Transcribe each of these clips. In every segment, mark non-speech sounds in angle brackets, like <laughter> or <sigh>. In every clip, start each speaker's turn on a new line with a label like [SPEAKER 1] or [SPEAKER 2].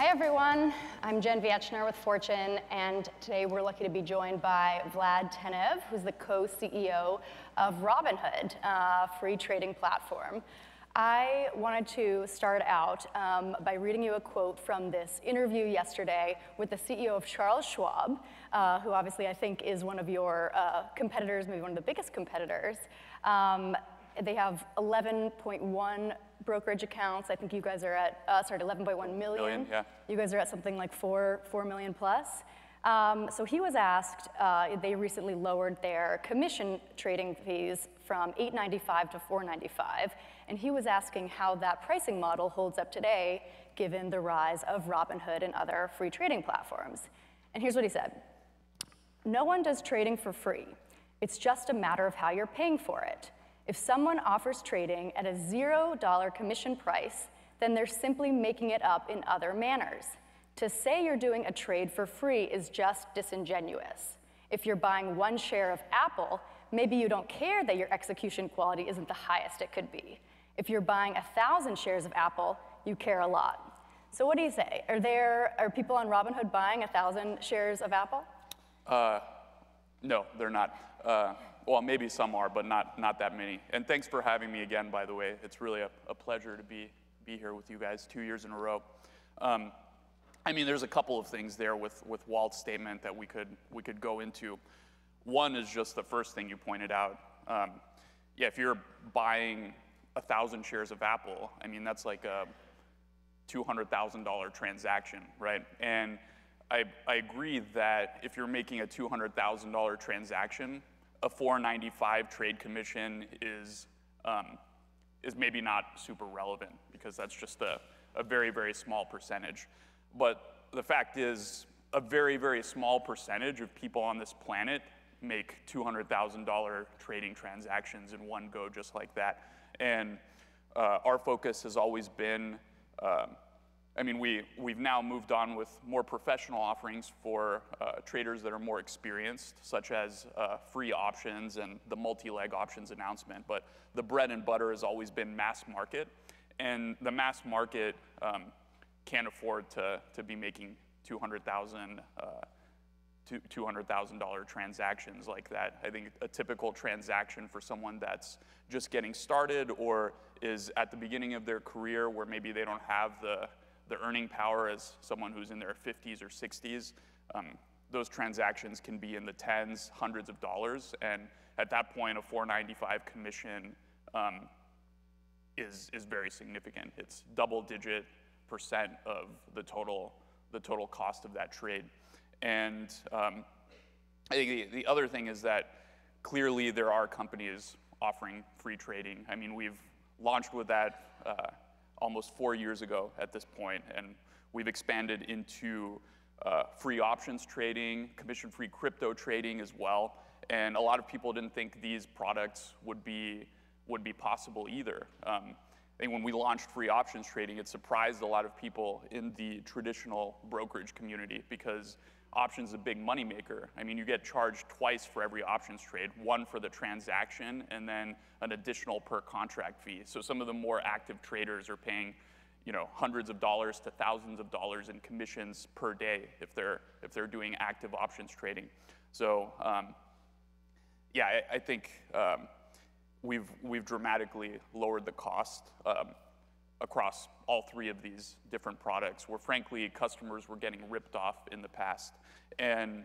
[SPEAKER 1] Hi, everyone. I'm Jen Wieczner with Fortune, and today we're lucky to be joined by Vlad Tenev, who's the co-CEO of Robinhood, a free trading platform. I wanted to start out um, by reading you a quote from this interview yesterday with the CEO of Charles Schwab, uh, who obviously I think is one of your uh, competitors, maybe one of the biggest competitors. Um, they have 11.1 brokerage accounts. I think you guys are at, uh, sorry, 11.1 million.
[SPEAKER 2] million. Yeah.
[SPEAKER 1] You guys are at something like four, 4 million plus. Um, so he was asked, uh, they recently lowered their commission trading fees from 895 to 495, and he was asking how that pricing model holds up today given the rise of Robinhood and other free trading platforms. And here's what he said. No one does trading for free. It's just a matter of how you're paying for it. If someone offers trading at a $0 commission price, then they're simply making it up in other manners. To say you're doing a trade for free is just disingenuous. If you're buying one share of Apple, maybe you don't care that your execution quality isn't the highest it could be. If you're buying a thousand shares of Apple, you care a lot. So what do you say? Are there are people on Robinhood buying a thousand shares of Apple?
[SPEAKER 2] Uh, no, they're not. Uh, well, maybe some are, but not not that many. And thanks for having me again. By the way, it's really a, a pleasure to be be here with you guys two years in a row. Um, I mean, there's a couple of things there with, with Walt's statement that we could, we could go into. One is just the first thing you pointed out. Um, yeah, if you're buying a thousand shares of Apple, I mean, that's like a $200,000 transaction, right? And I, I agree that if you're making a $200,000 transaction, a 495 trade commission is, um, is maybe not super relevant because that's just a, a very, very small percentage. But the fact is, a very, very small percentage of people on this planet make $200,000 trading transactions in one go just like that. And uh, our focus has always been, uh, I mean, we, we've now moved on with more professional offerings for uh, traders that are more experienced, such as uh, free options and the multi-leg options announcement. But the bread and butter has always been mass market. And the mass market um, can't afford to, to be making 200,000 uh, $200,000 transactions like that. I think a typical transaction for someone that's just getting started or is at the beginning of their career where maybe they don't have the, the earning power as someone who's in their 50s or 60s, um, those transactions can be in the tens, hundreds of dollars. And at that point, a 495 commission um, is, is very significant. It's double digit percent of the total, the total cost of that trade. And um, I think the, the other thing is that clearly there are companies offering free trading. I mean, we've launched with that uh, almost four years ago at this point, and we've expanded into uh, free options trading, commission-free crypto trading as well. And a lot of people didn't think these products would be would be possible either. Um, think when we launched free options trading, it surprised a lot of people in the traditional brokerage community because options a big moneymaker. I mean, you get charged twice for every options trade, one for the transaction and then an additional per contract fee. So some of the more active traders are paying you know, hundreds of dollars to thousands of dollars in commissions per day if they're, if they're doing active options trading. So um, yeah, I, I think um, we've, we've dramatically lowered the cost um, across all three of these different products where frankly customers were getting ripped off in the past. And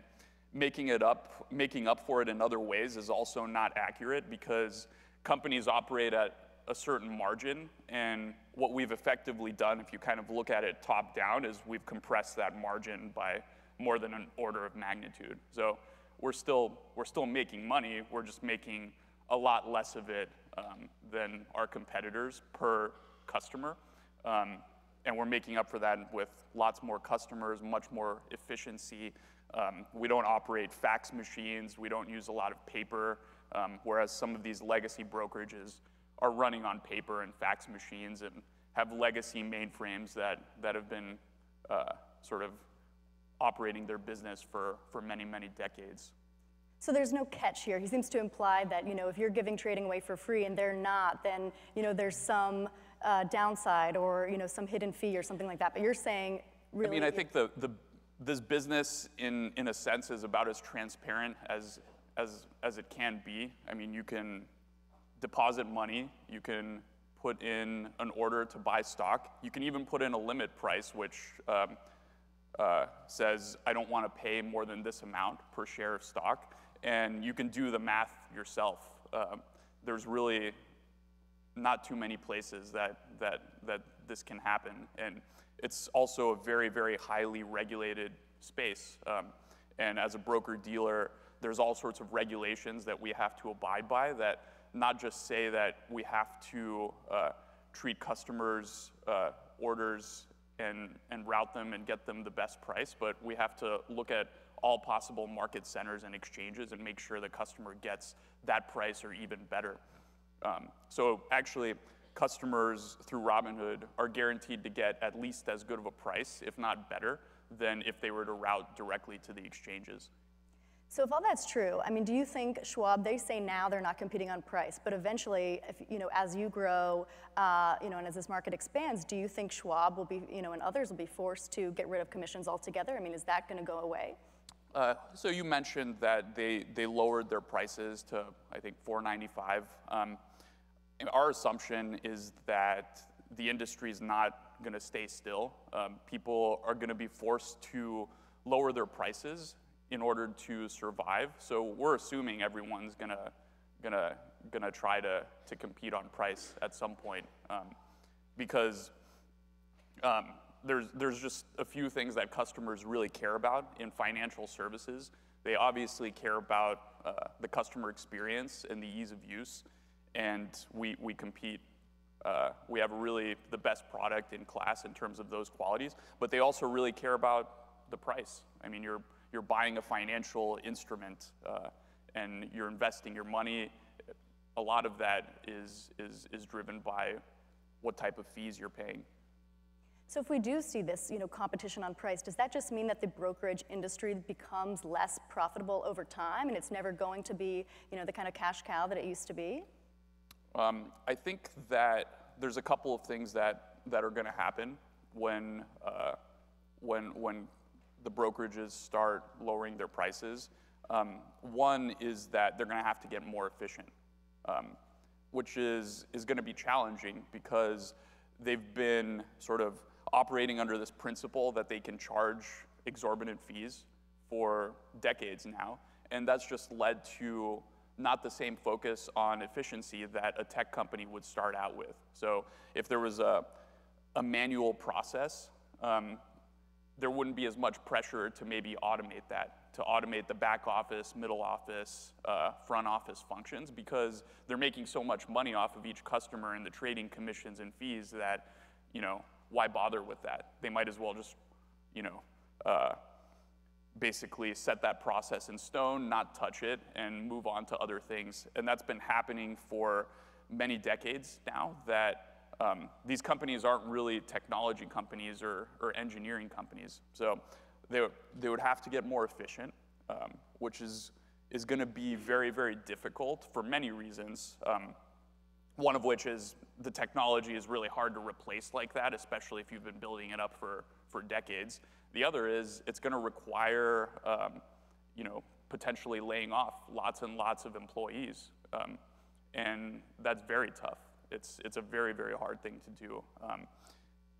[SPEAKER 2] making it up, making up for it in other ways is also not accurate because companies operate at a certain margin and what we've effectively done, if you kind of look at it top down, is we've compressed that margin by more than an order of magnitude. So we're still, we're still making money, we're just making a lot less of it um, than our competitors per customer. Um, and we're making up for that with lots more customers, much more efficiency. Um, we don't operate fax machines, we don't use a lot of paper, um, whereas some of these legacy brokerages are running on paper and fax machines and have legacy mainframes that, that have been uh, sort of operating their business for, for many, many decades.
[SPEAKER 1] So there's no catch here. He seems to imply that you know if you're giving trading away for free and they're not, then you know there's some uh, downside or you know some hidden fee or something like that. But you're saying really.
[SPEAKER 2] I mean, I think the, the, this business, in, in a sense, is about as transparent as, as, as it can be. I mean, you can deposit money, you can put in an order to buy stock, you can even put in a limit price, which um, uh, says, I don't want to pay more than this amount per share of stock, and you can do the math yourself. Uh, there's really not too many places that, that, that this can happen. And it's also a very, very highly regulated space. Um, and as a broker dealer, there's all sorts of regulations that we have to abide by that not just say that we have to uh, treat customers' uh, orders and, and route them and get them the best price, but we have to look at all possible market centers and exchanges and make sure the customer gets that price or even better. Um, so actually, customers through Robinhood are guaranteed to get at least as good of a price, if not better, than if they were to route directly to the exchanges.
[SPEAKER 1] So if all that's true, I mean, do you think Schwab? They say now they're not competing on price, but eventually, if you know, as you grow, uh, you know, and as this market expands, do you think Schwab will be, you know, and others will be forced to get rid of commissions altogether? I mean, is that going to go away?
[SPEAKER 2] Uh, so you mentioned that they they lowered their prices to I think 4.95. Um, our assumption is that the industry is not going to stay still. Um, people are going to be forced to lower their prices in order to survive. So we're assuming everyone's gonna gonna gonna try to to compete on price at some point um, because um, there's there's just a few things that customers really care about in financial services. They obviously care about uh, the customer experience and the ease of use, and we we compete. Uh, we have really the best product in class in terms of those qualities, but they also really care about the price. I mean, you're you're buying a financial instrument uh, and you're investing your money, a lot of that is, is, is driven by what type of fees you're paying.
[SPEAKER 1] So if we do see this, you know, competition on price, does that just mean that the brokerage industry becomes less profitable over time, and it's never going to be, you know, the kind of cash cow that it used to be?
[SPEAKER 2] Um, I think that there's a couple of things that that are going to happen when uh, when when the brokerages start lowering their prices. Um, one is that they're going to have to get more efficient, um, which is, is going to be challenging because they've been sort of operating under this principle that they can charge exorbitant fees for decades now. And that's just led to not the same focus on efficiency that a tech company would start out with. So if there was a, a manual process, um, there wouldn't be as much pressure to maybe automate that, to automate the back office, middle office, uh, front office functions because they're making so much money off of each customer and the trading commissions and fees that, you know, why bother with that? They might as well just, you know, uh, basically set that process in stone, not touch it, and move on to other things. And that's been happening for many decades now that um, these companies aren't really technology companies or, or engineering companies. So they, they would have to get more efficient, um, which is, is going to be very, very difficult for many reasons. Um, one of which is the technology is really hard to replace like that, especially if you've been building it up for, for decades. The other is it's going to require, um, you know, potentially laying off lots and lots of employees. Um, and that's very tough. It's, it's a very, very hard thing to do. Um,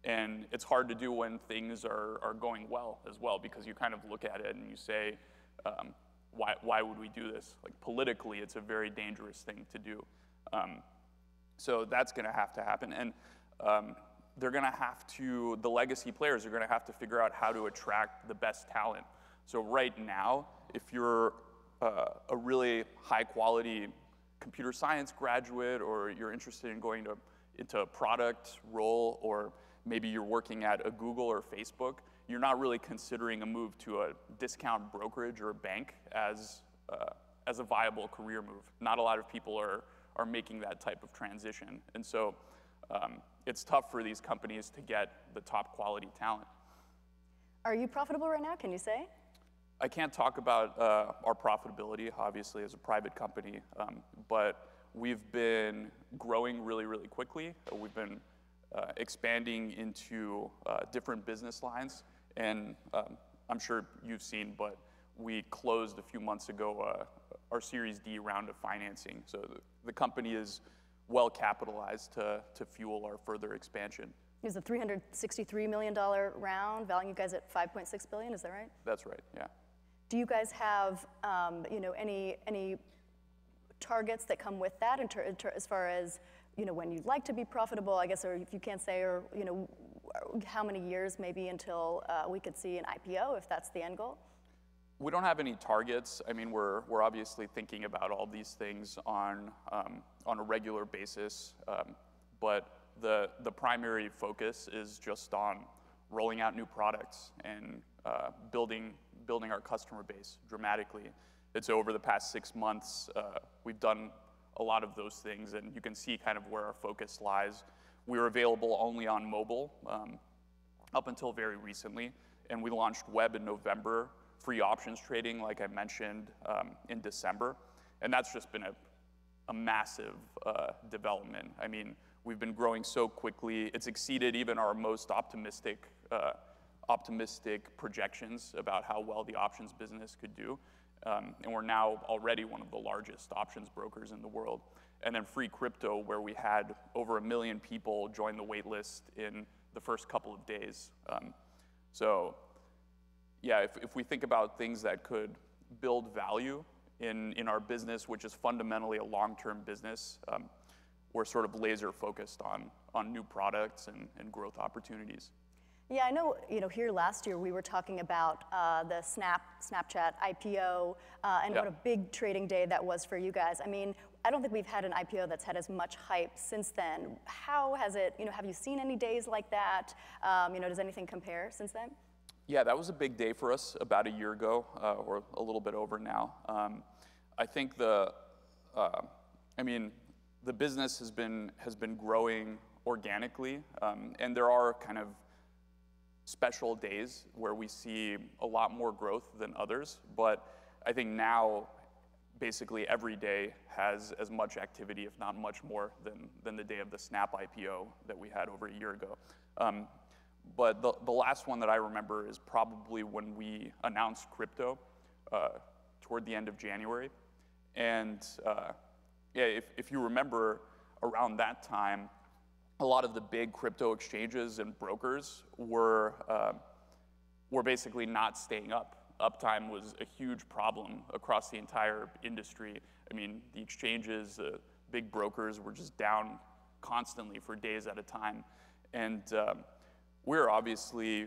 [SPEAKER 2] and it's hard to do when things are, are going well as well, because you kind of look at it and you say, um, why, why would we do this? Like politically, it's a very dangerous thing to do. Um, so that's going to have to happen. And um, they're going to have to, the legacy players are going to have to figure out how to attract the best talent. So right now, if you're uh, a really high quality computer science graduate or you're interested in going to, into a product role or maybe you're working at a Google or Facebook, you're not really considering a move to a discount brokerage or a bank as, uh, as a viable career move. Not a lot of people are, are making that type of transition. And so um, it's tough for these companies to get the top quality talent.
[SPEAKER 1] Are you profitable right now, can you say?
[SPEAKER 2] I can't talk about uh, our profitability, obviously, as a private company, um, but we've been growing really, really quickly. We've been uh, expanding into uh, different business lines, And um, I'm sure you've seen, but we closed a few months ago uh, our Series D round of financing. So the, the company is well capitalized to, to fuel our further expansion.
[SPEAKER 1] It was a $363 million round, valuing you guys at 5.6 billion, is that right?
[SPEAKER 2] That's right, yeah.
[SPEAKER 1] Do you guys have, um, you know, any, any targets that come with that in ter- in ter- as far as, you know, when you'd like to be profitable, I guess, or if you can't say, or, you know, how many years maybe until uh, we could see an IPO, if that's the end goal?
[SPEAKER 2] We don't have any targets. I mean, we're, we're obviously thinking about all these things on, um, on a regular basis, um, but the, the primary focus is just on rolling out new products and uh, building, building our customer base dramatically. It's over the past six months, uh, we've done a lot of those things, and you can see kind of where our focus lies. We were available only on mobile um, up until very recently, and we launched web in November free options trading, like I mentioned, um, in December. And that's just been a, a massive uh, development. I mean, we've been growing so quickly. It's exceeded even our most optimistic, uh, optimistic projections about how well the options business could do. Um, and we're now already one of the largest options brokers in the world. And then free crypto, where we had over a million people join the waitlist in the first couple of days. Um, so yeah, if, if we think about things that could build value in, in our business, which is fundamentally a long-term business, um, we're sort of laser focused on, on new products and, and growth opportunities.
[SPEAKER 1] Yeah, I know, you know, here last year we were talking about uh, the Snap, Snapchat IPO uh, and yeah. what a big trading day that was for you guys. I mean, I don't think we've had an IPO that's had as much hype since then. How has it, you know, have you seen any days like that? Um, you know, does anything compare since then?
[SPEAKER 2] Yeah, that was a big day for us about a year ago, uh, or a little bit over now. Um, I think the, uh, I mean, the business has been has been growing organically, um, and there are kind of special days where we see a lot more growth than others. But I think now, basically every day has as much activity, if not much more, than than the day of the Snap IPO that we had over a year ago. Um, but the, the last one that I remember is probably when we announced crypto uh, toward the end of January. And uh, yeah, if, if you remember around that time, a lot of the big crypto exchanges and brokers were, uh, were basically not staying up. Uptime was a huge problem across the entire industry. I mean, the exchanges, the big brokers were just down constantly for days at a time. And um, we're obviously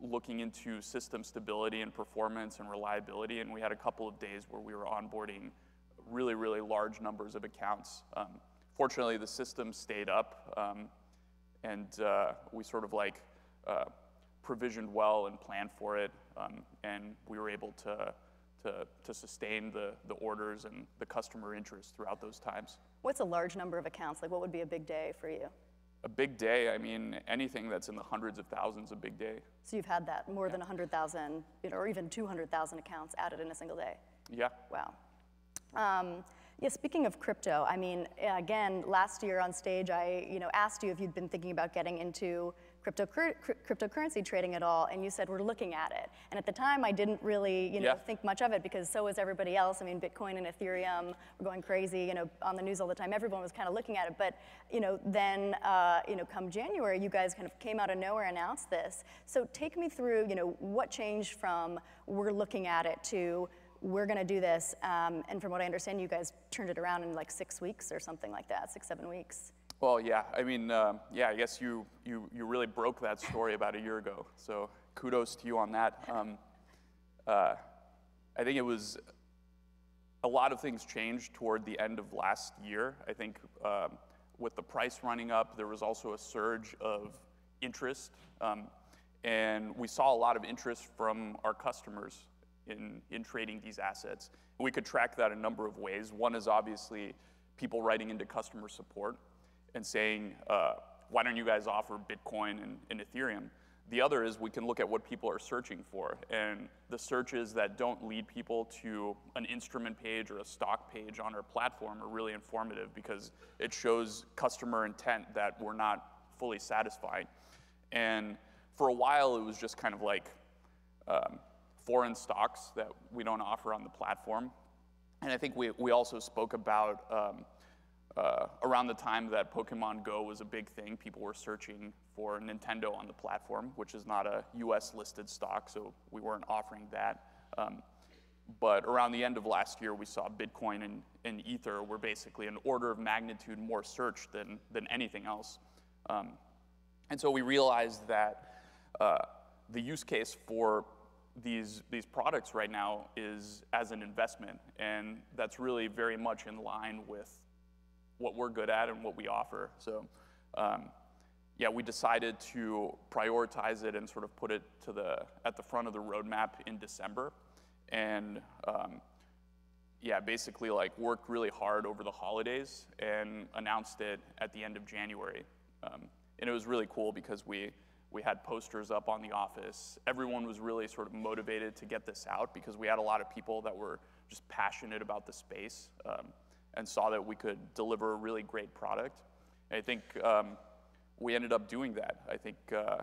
[SPEAKER 2] looking into system stability and performance and reliability, and we had a couple of days where we were onboarding really, really large numbers of accounts. Um, fortunately, the system stayed up, um, and uh, we sort of like uh, provisioned well and planned for it, um, and we were able to, to, to sustain the, the orders and the customer interest throughout those times.
[SPEAKER 1] What's a large number of accounts? Like, what would be a big day for you?
[SPEAKER 2] A big day, I mean, anything that's in the hundreds of thousands a big day.
[SPEAKER 1] So you've had that, more yeah. than 100,000, you know, or even 200,000 accounts added in a single day?
[SPEAKER 2] Yeah.
[SPEAKER 1] Wow. Um, yeah, speaking of crypto, I mean, again, last year on stage, I, you know, asked you if you'd been thinking about getting into crypto, cryptocurrency trading at all, and you said we're looking at it. And at the time, I didn't really, you know, yeah. think much of it because so was everybody else. I mean, Bitcoin and Ethereum were going crazy, you know, on the news all the time. Everyone was kind of looking at it. But, you know, then, uh, you know, come January, you guys kind of came out of nowhere and announced this. So take me through, you know, what changed from we're looking at it to we're going to do this. Um, and from what I understand, you guys turned it around in like six weeks or something like that, six, seven weeks.
[SPEAKER 2] Well, yeah. I mean, uh, yeah. I guess you, you you really broke that story about a year ago. So kudos to you on that. Um, uh, I think it was a lot of things changed toward the end of last year. I think um, with the price running up, there was also a surge of interest, um, and we saw a lot of interest from our customers in in trading these assets. We could track that a number of ways. One is obviously people writing into customer support and saying, uh, why don't you guys offer Bitcoin and, and Ethereum? The other is we can look at what people are searching for. And the searches that don't lead people to an instrument page or a stock page on our platform are really informative because it shows customer intent that we're not fully satisfied. And for a while, it was just kind of like um, foreign stocks that we don't offer on the platform. And I think we, we also spoke about um, uh, around the time that Pokemon Go was a big thing, people were searching for Nintendo on the platform, which is not a US listed stock, so we weren't offering that. Um, but around the end of last year, we saw Bitcoin and, and Ether were basically an order of magnitude more searched than, than anything else. Um, and so we realized that uh, the use case for these, these products right now is as an investment, and that's really very much in line with what we're good at and what we offer. So, um, yeah, we decided to prioritize it and sort of put it to the, at the front of the roadmap in December. And um, yeah, basically like worked really hard over the holidays and announced it at the end of January. Um, and it was really cool because we, we had posters up on the office. Everyone was really sort of motivated to get this out because we had a lot of people that were just passionate about the space. Um, and saw that we could deliver a really great product. And I think um, we ended up doing that. I think uh,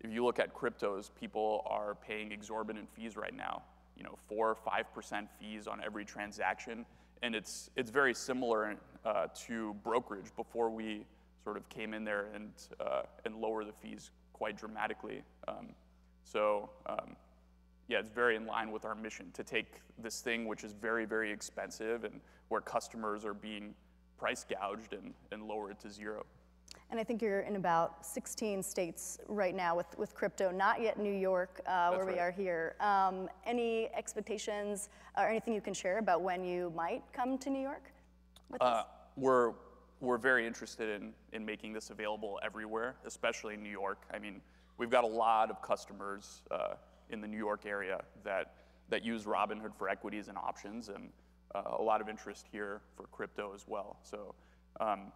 [SPEAKER 2] if you look at cryptos, people are paying exorbitant fees right now. You know, four or five percent fees on every transaction, and it's it's very similar uh, to brokerage before we sort of came in there and uh, and lower the fees quite dramatically. Um, so um, yeah, it's very in line with our mission to take this thing, which is very, very expensive and where customers are being price gouged and, and lower it to zero.
[SPEAKER 1] And I think you're in about 16 states right now with, with crypto, not yet New York, uh, where right. we are here. Um, any expectations or anything you can share about when you might come to New York?
[SPEAKER 2] Uh, we're, we're very interested in, in making this available everywhere, especially in New York. I mean, we've got a lot of customers uh, in the New York area that, that use Robinhood for equities and options, and uh, a lot of interest here for crypto as well. So um,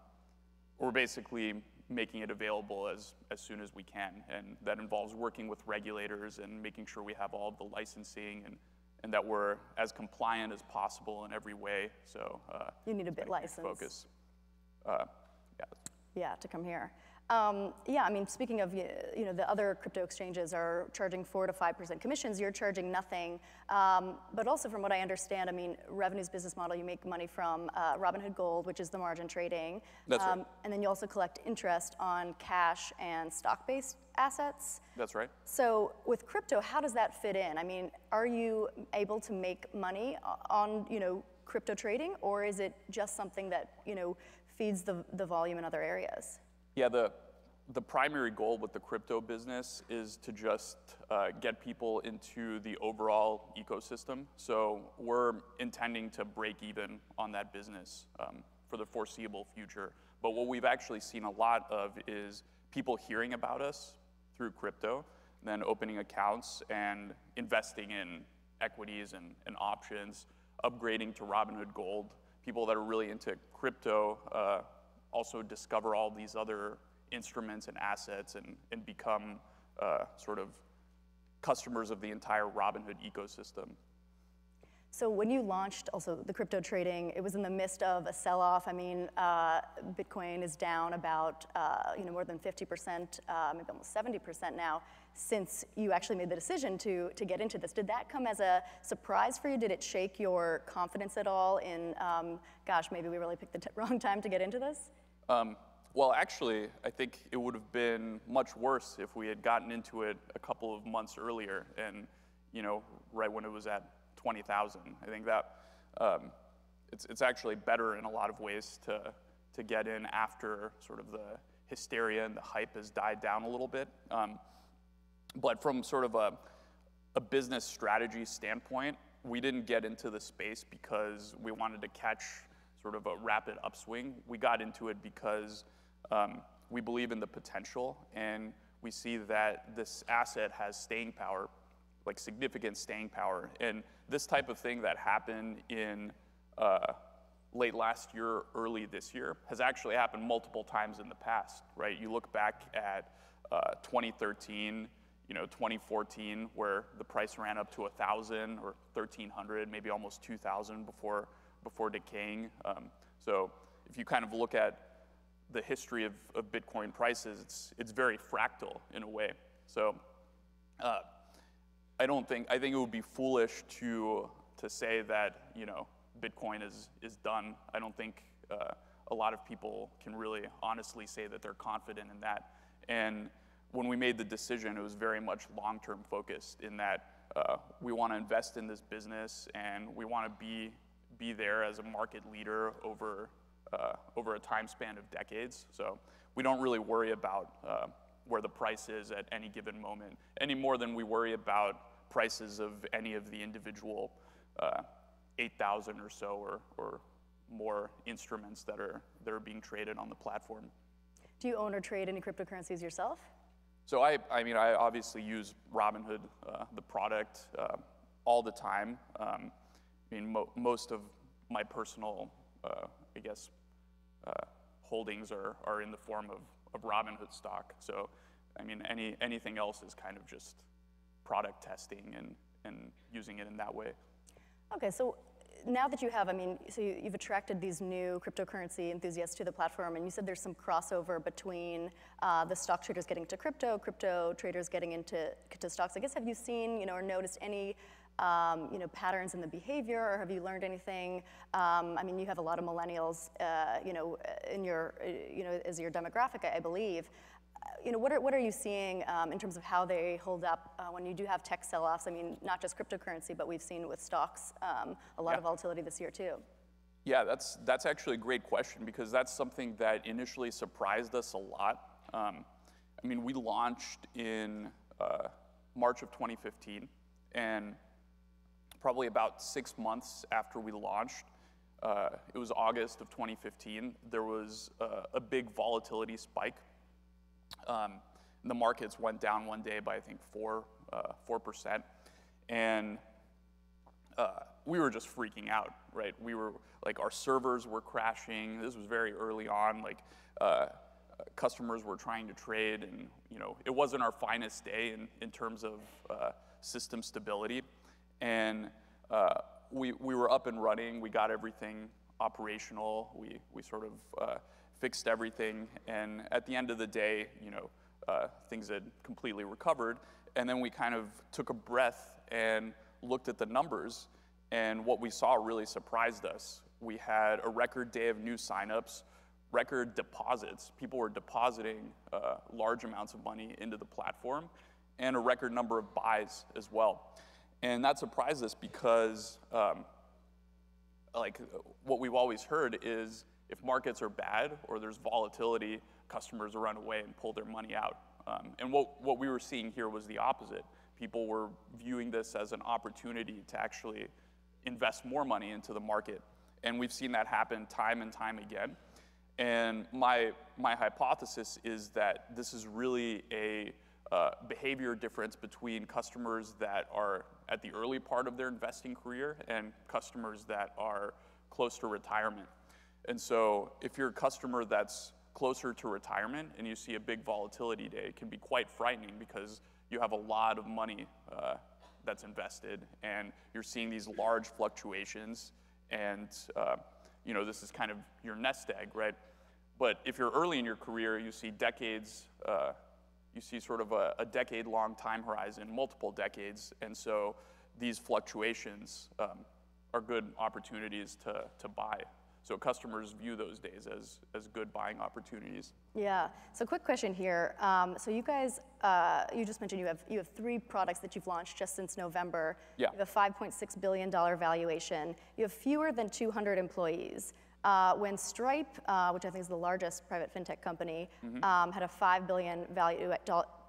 [SPEAKER 2] we're basically making it available as, as soon as we can, and that involves working with regulators and making sure we have all of the licensing and, and that we're as compliant as possible in every way. So
[SPEAKER 1] uh, you need a BitLicense.
[SPEAKER 2] Focus. Uh,
[SPEAKER 1] yeah. yeah, to come here. Um, yeah, I mean, speaking of, you know, the other crypto exchanges are charging four to 5% commissions, you're charging nothing. Um, but also from what I understand, I mean, Revenue's business model, you make money from uh, Robinhood Gold, which is the margin trading.
[SPEAKER 2] That's um, right.
[SPEAKER 1] And then you also collect interest on cash and stock-based assets.
[SPEAKER 2] That's right.
[SPEAKER 1] So with crypto, how does that fit in? I mean, are you able to make money on, you know, crypto trading, or is it just something that, you know, feeds the, the volume in other areas?
[SPEAKER 2] Yeah, the, the primary goal with the crypto business is to just uh, get people into the overall ecosystem. So we're intending to break even on that business um, for the foreseeable future. But what we've actually seen a lot of is people hearing about us through crypto, then opening accounts and investing in equities and, and options, upgrading to Robinhood Gold. People that are really into crypto uh, also discover all these other instruments and assets and, and become uh, sort of customers of the entire Robinhood ecosystem.
[SPEAKER 1] So when you launched also the crypto trading, it was in the midst of a sell-off. I mean, uh, Bitcoin is down about uh, you know more than 50%, uh, maybe almost 70% now since you actually made the decision to to get into this. Did that come as a surprise for you? Did it shake your confidence at all in, um, gosh, maybe we really picked the <laughs> wrong time to get into this?
[SPEAKER 2] Um, well, actually, I think it would have been much worse if we had gotten into it a couple of months earlier and, you know, right when it was at 20,000. I think that um, it's, it's actually better in a lot of ways to, to get in after sort of the hysteria and the hype has died down a little bit. Um, but from sort of a, a business strategy standpoint, we didn't get into the space because we wanted to catch sort of a rapid upswing. We got into it because um, we believe in the potential and we see that this asset has staying power, like significant staying power. And this type of thing that happened in uh, late last year, early this year, has actually happened multiple times in the past, right? You look back at uh, 2013, you know, 2014, where the price ran up to 1,000 or 1,300, maybe almost 2,000 before before decaying. Um, so if you kind of look at the history of, of Bitcoin prices, it's, it's very fractal in a way. So uh, I don't think I think it would be foolish to to say that you know Bitcoin is is done. I don't think uh, a lot of people can really honestly say that they're confident in that. And when we made the decision, it was very much long-term focused in that uh, we want to invest in this business and we want to be be there as a market leader over uh, over a time span of decades. So we don't really worry about uh, where the price is at any given moment any more than we worry about prices of any of the individual uh, 8,000 or so or, or more instruments that are, that are being traded on the platform.
[SPEAKER 1] Do you own or trade any cryptocurrencies yourself?
[SPEAKER 2] So I, I mean, I obviously use Robinhood, uh, the product, uh, all the time. Um, I mean, mo most of my personal, uh, I guess, uh, holdings are, are in the form of, of Robinhood stock. So, I mean, any, anything else is kind of just product testing and, and using it in that way.
[SPEAKER 1] Okay, so now that you have, I mean, so you, have attracted these new cryptocurrency enthusiasts to the platform, and you said there's some crossover between uh, the stock traders getting to crypto, crypto traders getting into, into stocks. I guess have you seen, you know, or noticed any, um, you know, patterns in the behavior, or have you learned anything? Um, I mean, you have a lot of millennials, uh, you know, in your, uh, you know, as your demographic, I believe you know, what are, what are you seeing um, in terms of how they hold up uh, when you do have tech sell-offs? I mean, not just cryptocurrency, but we've seen with stocks um, a lot yeah. of volatility this year too.
[SPEAKER 2] Yeah, that's, that's actually a great question because that's something that initially surprised us a lot. Um, I mean, we launched in uh, March of 2015, and probably about six months after we launched, uh, it was August of 2015, there was uh, a big volatility spike um, the markets went down one day by I think four uh, four percent, and uh, we were just freaking out. Right, we were like our servers were crashing. This was very early on. Like uh, customers were trying to trade, and you know it wasn't our finest day in in terms of system stability, and uh, we we were up and running. We got everything operational. We we sort of uh, fixed everything, and at the end of the day, you know, uh, things had completely recovered. And then we kind of took a breath and looked at the numbers, and what we saw really surprised us. We had a record day of new signups, record deposits. People were depositing uh, large amounts of money into the platform, and a record number of buys as well. And that surprised us because, um, like, what we've always heard is if markets are bad or there's volatility, customers run away and pull their money out. Um, and what, what we were seeing here was the opposite. People were viewing this as an opportunity to actually invest more money into the market. And we've seen that happen time and time again. And my, my hypothesis is that this is really a uh, behavior difference between customers that are at the early part of their investing career and customers that are close to retirement. And so if you're a customer that's closer to retirement and you see a big volatility day, it can be quite frightening because you have a lot of money uh, that's invested and you're seeing these large fluctuations and uh, you know this is kind of your nest egg, right? But if you're early in your career, you see decades, uh, you see sort of a, a decade-long time horizon, multiple decades, and so these fluctuations um, are good opportunities to, to buy so customers view those days as, as good buying opportunities.
[SPEAKER 1] Yeah. So quick question here. Um, so you guys, uh, you just mentioned you have you have three products that you've launched just since November.
[SPEAKER 2] Yeah.
[SPEAKER 1] You have a 5.6 billion dollar valuation. You have fewer than 200 employees. Uh, when Stripe, uh, which I think is the largest private fintech company, mm-hmm. um, had a five billion value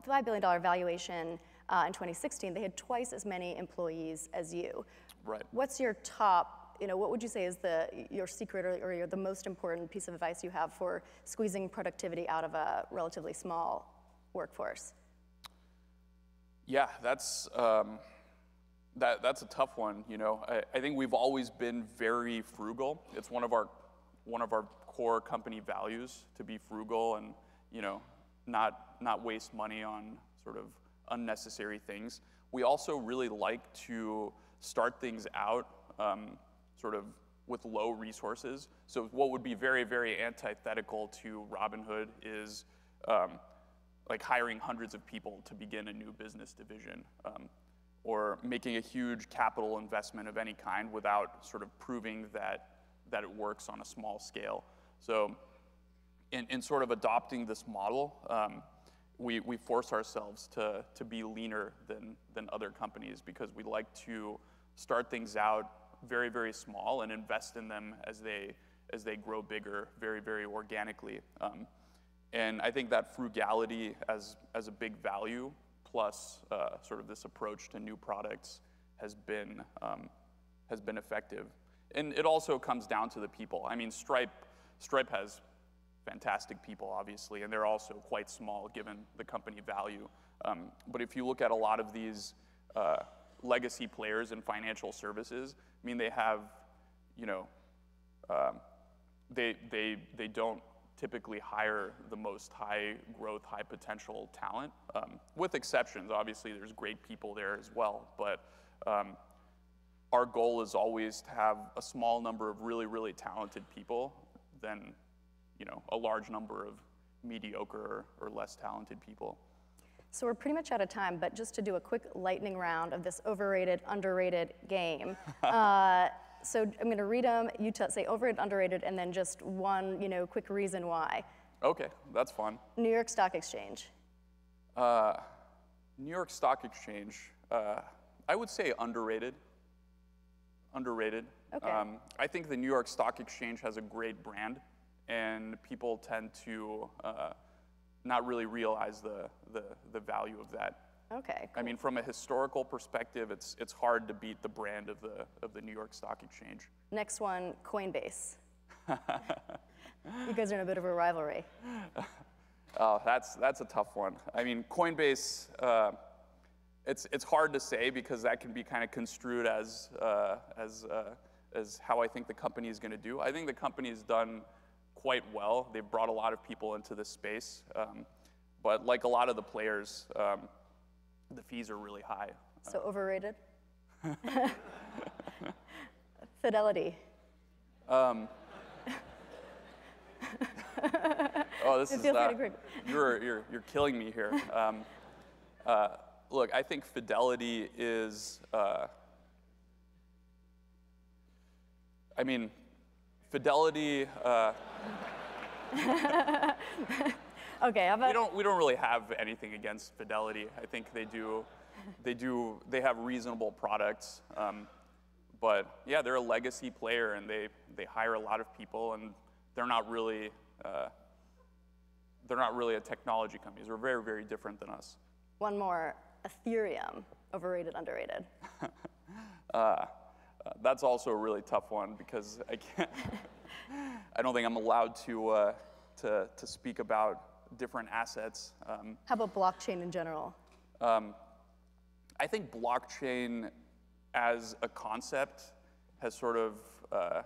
[SPEAKER 1] five billion dollar valuation uh, in 2016, they had twice as many employees as you.
[SPEAKER 2] Right.
[SPEAKER 1] What's your top you know, what would you say is the, your secret or, or your, the most important piece of advice you have for squeezing productivity out of a relatively small workforce?
[SPEAKER 2] Yeah, that's, um, that, that's a tough one. You know, I, I think we've always been very frugal. It's one of our, one of our core company values to be frugal and, you know, not, not waste money on sort of unnecessary things. We also really like to start things out um, sort of with low resources. So what would be very, very antithetical to Robinhood is um, like hiring hundreds of people to begin a new business division. Um, or making a huge capital investment of any kind without sort of proving that, that it works on a small scale. So in, in sort of adopting this model, um, we, we force ourselves to, to be leaner than, than other companies because we like to start things out very, very small and invest in them as they, as they grow bigger very, very organically. Um, and I think that frugality as, as a big value, plus uh, sort of this approach to new products, has been, um, has been effective. And it also comes down to the people. I mean, Stripe, Stripe has fantastic people, obviously, and they're also quite small given the company value. Um, but if you look at a lot of these uh, legacy players in financial services, I mean, they have, you know, um, they, they, they don't typically hire the most high growth, high potential talent, um, with exceptions. Obviously, there's great people there as well, but um, our goal is always to have a small number of really, really talented people than you know, a large number of mediocre or, or less talented people.
[SPEAKER 1] So we're pretty much out of time, but just to do a quick lightning round of this overrated, underrated game. <laughs> uh, so I'm going to read them. You say overrated, underrated, and then just one, you know, quick reason why.
[SPEAKER 2] Okay, that's fun.
[SPEAKER 1] New York Stock Exchange.
[SPEAKER 2] Uh, New York Stock Exchange. Uh, I would say underrated. Underrated.
[SPEAKER 1] Okay.
[SPEAKER 2] Um, I think the New York Stock Exchange has a great brand, and people tend to uh, not really realize the, the, the value of that.
[SPEAKER 1] Okay.
[SPEAKER 2] I mean, from a historical perspective, it's, it's hard to beat the brand of the, of the New York Stock Exchange.
[SPEAKER 1] Next one, Coinbase. <laughs> you guys are in a bit of a rivalry. <laughs>
[SPEAKER 2] Oh, that's, that's a tough one. I mean, Coinbase, uh, it's, it's hard to say because that can be kind of construed as, uh, as, uh, as how I think the company is going to do. I think the company has done quite well. They've brought a lot of people into this space. Um, but like a lot of the players, um, the fees are really high.
[SPEAKER 1] So overrated? <laughs> Fidelity.
[SPEAKER 2] Um, oh, this is
[SPEAKER 1] free
[SPEAKER 2] uh, you're, you're, you're killing me here. Um, uh, look, I think Fidelity is, uh, I mean, Fidelity, uh, <laughs>
[SPEAKER 1] Okay, how
[SPEAKER 2] we don't, we don't really have anything against Fidelity. I think they do, they do, they have reasonable products. Um, but yeah, they're a legacy player and they, they hire a lot of people and they're not really, uh, they're not really a technology company. They're very, very different than us.
[SPEAKER 1] one more? Ethereum. Overrated, underrated. <laughs>
[SPEAKER 2] Uh, that's also a really tough one because I can't, <laughs> I don't think I'm allowed to, uh, to, to speak about different assets. Um,
[SPEAKER 1] How about blockchain in general?
[SPEAKER 2] Um, I think blockchain as a concept has sort of uh,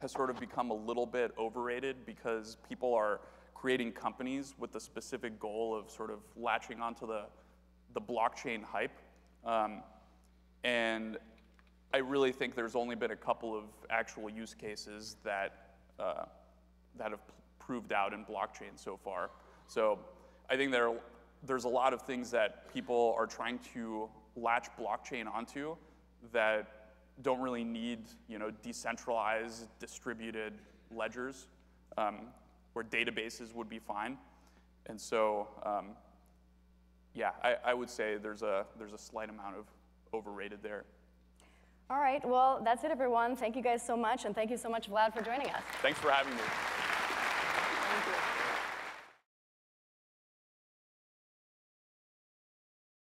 [SPEAKER 2] has sort of become a little bit overrated because people are creating companies with the specific goal of sort of latching onto the the blockchain hype. Um, and I really think there's only been a couple of actual use cases that uh, that have proved out in blockchain so far. So I think there, there's a lot of things that people are trying to latch blockchain onto that don't really need you know, decentralized, distributed ledgers um, where databases would be fine. And so, um, yeah, I, I would say there's a, there's a slight amount of overrated there.
[SPEAKER 1] All right, well, that's it, everyone. Thank you guys so much, and thank you so much, Vlad, for joining us.
[SPEAKER 2] Thanks for having me.